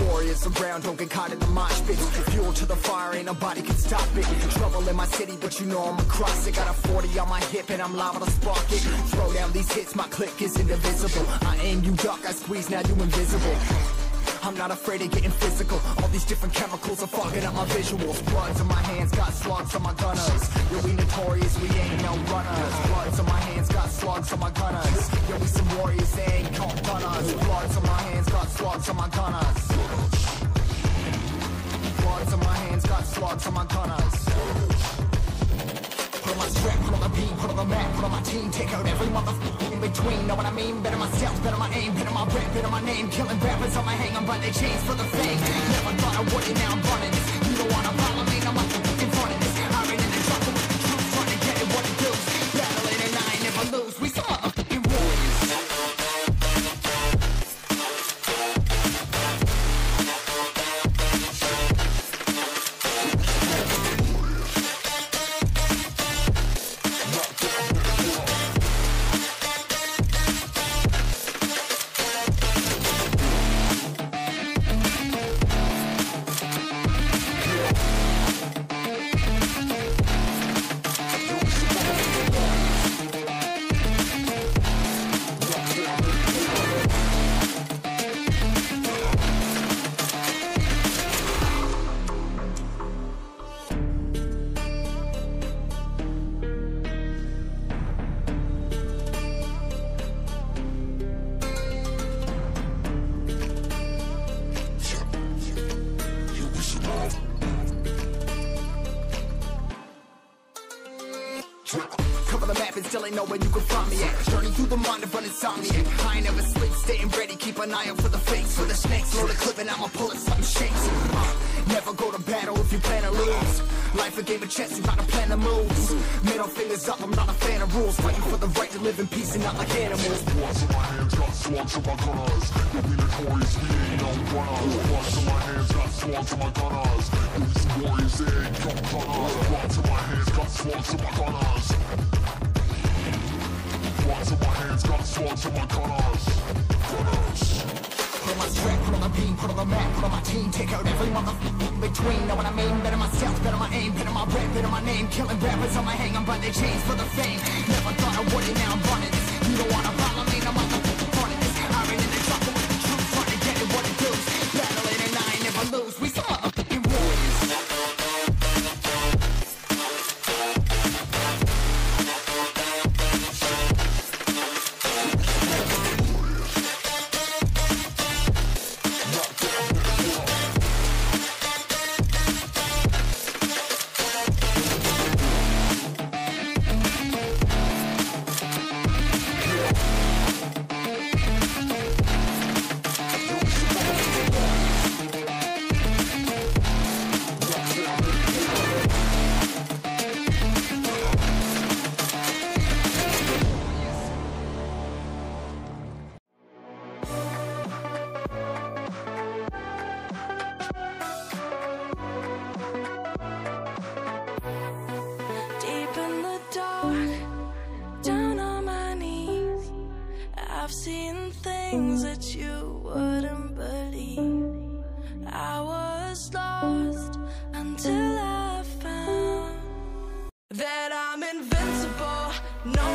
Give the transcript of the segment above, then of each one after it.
Warriors around, don't get caught in the mosh pit. Fuel to the fire, ain't nobody can stop it. Trouble in my city, but you know I'm across it. Got a 40 on my hip, and I'm liable to spark it. Throw down these hits, my click is indivisible. I aim, you duck, I squeeze, now you invisible. I'm not afraid of getting physical. All these different chemicals are fogging up my visuals. Bloods on my hands, got slugs on my gunners. Yo, we notorious, we ain't no runners. Bloods on my hands, got slugs on my gunners. Yo, we some warriors, they ain't called gunners. Bloods on my hands, got slugs on my gunners. Bloods on my hands, got slugs on my gunners. Put on the map, put on my team, take out every motherfucker in between. Know what I mean? Better myself, better my aim, better my rap, better my name. Killing rappers on my hang on by their chains for the fame. Never thought I would it, now I'm running and still ain't know where you can find me at. Journey through the mind of an insomniac. I ain't never sleep, staying ready, keep an eye out for the fakes. For the snakes, load a clip and I'ma pull it, something shakes. Uh, never go to battle if you plan to lose. Life a game of chess, you gotta plan the moves. Middle fingers up, I'm not a fan of rules. Fighting for the right to live in peace and not like animals. Bloods in my hands, got slugs on my gunners. Yo, we notorious, we ain't no runners. Bloods in my hands, got slugs on my gunners. Some warriors, they ain't no gunners. Bloods in my hands, got slugs on my gunners. Got on my gunners. Gunners. Put on my strap, put on the beam, put on the map, put on my team, take out every in between. Know what I mean? Better myself, better my aim, better my rap, better my name. Killing rappers on my hang on by their chains for the fame. Never thought I would it, now I'm running. You don't wanna follow I've seen things that you wouldn't believe. I was lost until I found that I'm invincible. No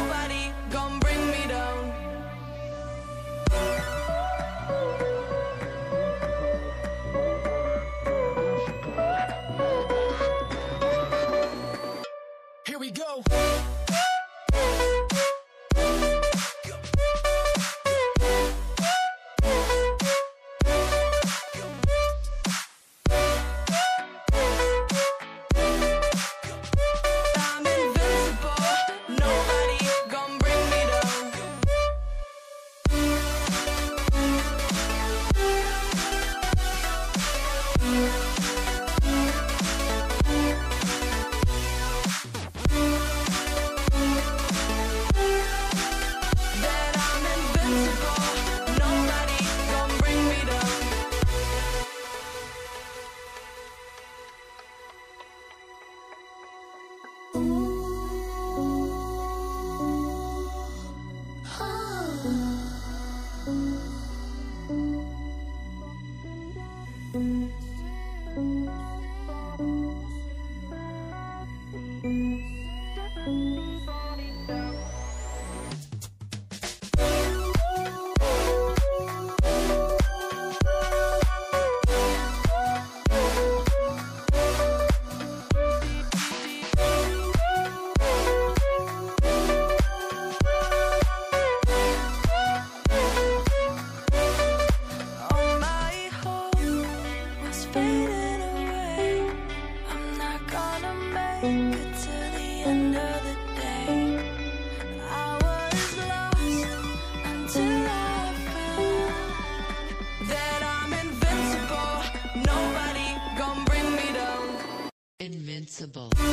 invincible.